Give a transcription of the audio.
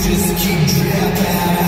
just keep dripping